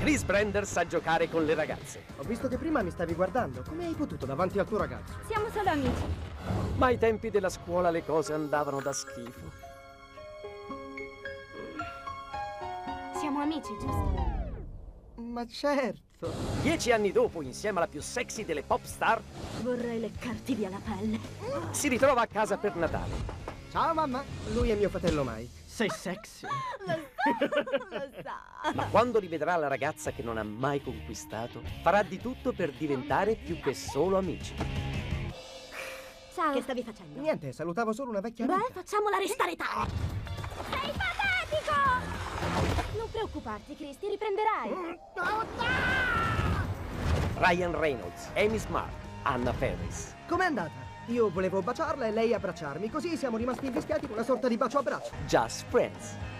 Chris Brender sa giocare con le ragazze, Ho visto che prima mi stavi guardando. Come hai potuto davanti al tuo ragazzo? Siamo solo amici. ma ai tempi della scuola le cose andavano da schifo. Siamo amici, giusto? Ma certo. Dieci anni dopo, insieme alla più sexy delle pop star, Vorrei leccarti via la pelle. si ritrova a casa per Natale. Ciao mamma. Lui è mio fratello Mike. Sei sexy. Lo sa. Ma quando rivedrà la ragazza che non ha mai conquistato, farà di tutto per diventare più che solo amici. Ciao. Che stavi facendo? Niente, salutavo solo una vecchia Beh, amica. facciamola restare tale. Sei patetico! Non preoccuparti, Chris, ti riprenderai. Ryan Reynolds, Amy Smart, Anna Ferris. Com'è andata? Io volevo baciarla e lei abbracciarmi, così siamo rimasti invischiati in una sorta di bacio a braccio. Just Friends.